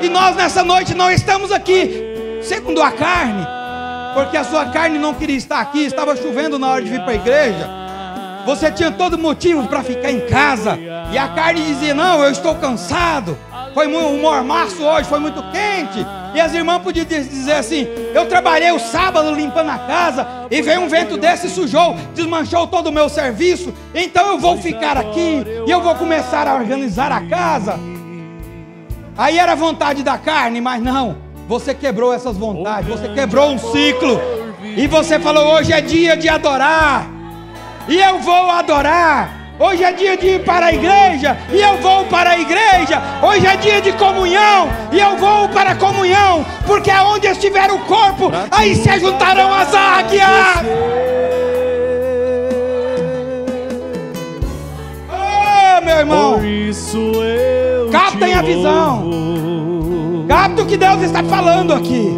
que nós nessa noite não estamos aqui segundo a carne, porque a sua carne não queria estar aqui, estava chovendo na hora de vir para a igreja. Você tinha todo motivo para ficar em casa, e a carne dizia: Não, eu estou cansado. Foi um mormaço hoje, foi muito quente. E as irmãs podiam dizer assim: Eu trabalhei o sábado limpando a casa, e veio um vento desse e sujou, desmanchou todo o meu serviço. Então eu vou ficar aqui e eu vou começar a organizar a casa. Aí era vontade da carne, mas não. Você quebrou essas vontades, você quebrou um ciclo. E você falou: hoje é dia de adorar. E eu vou adorar. Hoje é dia de ir para a igreja e eu vou para a igreja. Hoje é dia de comunhão e eu vou para a comunhão, porque aonde estiver o corpo, aí se juntarão as águias. Oh, meu irmão, captem a visão. Capta o que Deus está falando aqui.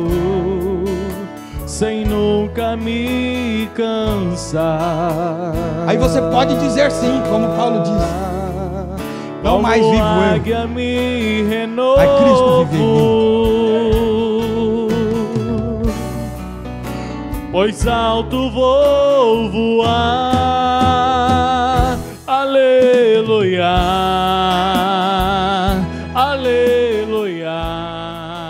Sem nunca me cansar. Aí você pode dizer sim, como Paulo diz. Não como mais vivo eu. Me renovo, Cristo vive em mim. Pois alto vou voar. Aleluia aleluia.